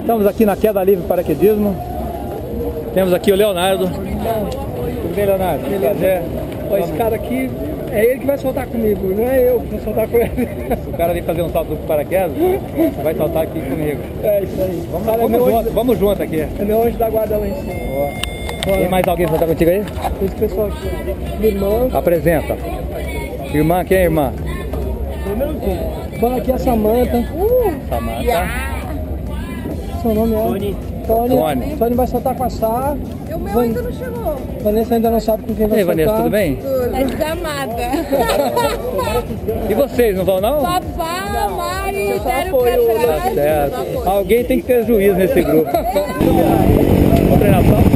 Estamos aqui na queda livre paraquedismo. Temos aqui o Leonardo. Tudo bem, Leonardo? Prazer. Esse cara aqui, é ele que vai soltar comigo, não é eu que vou soltar com ele. O cara vem fazer um salto de paraquedas, você vai saltar aqui comigo. É isso aí. Vamos, Cara, é vamos, junto, anjo, vamos junto aqui. é meu anjo da guarda lá em cima. Tem mais alguém que saltar contigo aí? Esse pessoal aqui. Irmã. Apresenta. Irmã, quem é a irmã? Bom, aqui é a Samanta. Samanta. Seu nome é? Tony. Tony. Tony. Tony vai soltar com a Sá. O meu ainda não chegou. Vanessa ainda não sabe com quem E vai aí, soltar. Vanessa, tudo bem? Tá desamada. E vocês, não vão não? Papá, Mari, Sério Tá certo. Alguém tem que ter juízo nesse grupo. Vamos treinar só?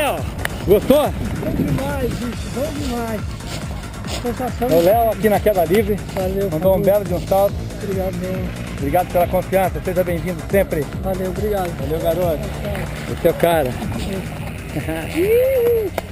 Léo? Gostou? Bom demais, bicho. Bom demais. Sensação. É o Léo aqui na queda livre. Valeu. Mandou um belo de um salto. Obrigado mesmo. Obrigado pela confiança. Seja bem-vindo sempre. Valeu, obrigado. Valeu, garoto. É o cara.